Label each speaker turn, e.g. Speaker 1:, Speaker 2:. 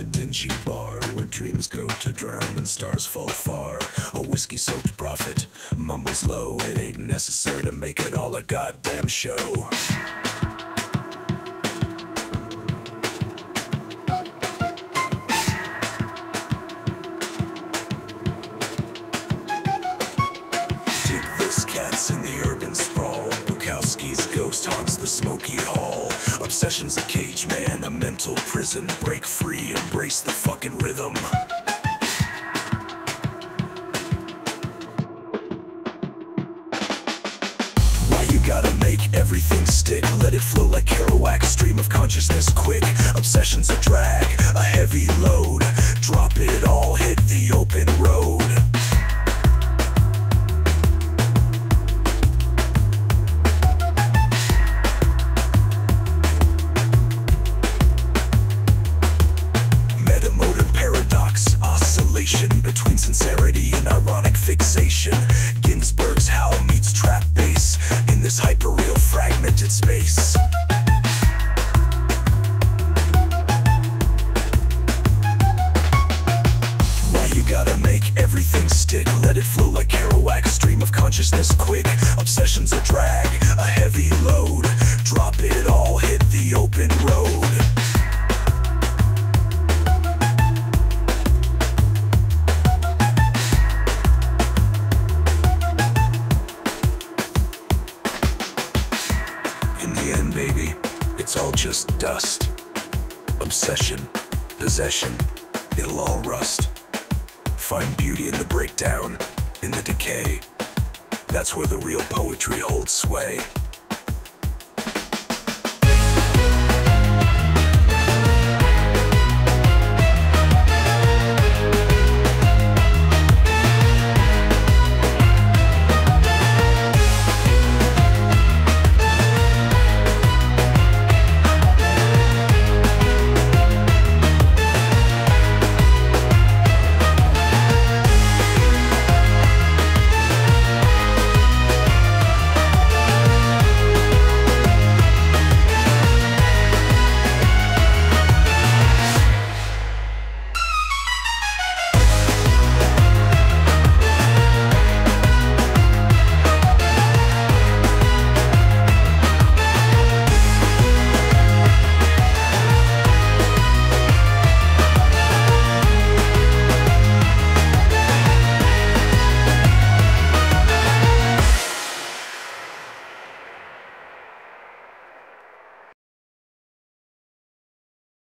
Speaker 1: the dingy bar where dreams go to drown and stars fall far. A whiskey soaked prophet mumbles low. It ain't necessary to make it all a goddamn show. Obsession's a cage, man, a mental prison. Break free, embrace the fucking rhythm. Why you gotta make everything stick? Let it flow like Kerouac, stream of consciousness quick. Obsession's a drag, a heavy load. Gotta make everything stick? Let it flow like Kerouac, stream of consciousness quick. Obsession's a drag, a heavy load. Drop it all, hit the open road. In the end, baby, it's all just dust. Obsession, possession, it'll all rust. Find beauty in the breakdown, in the decay. That's where the real poetry holds sway.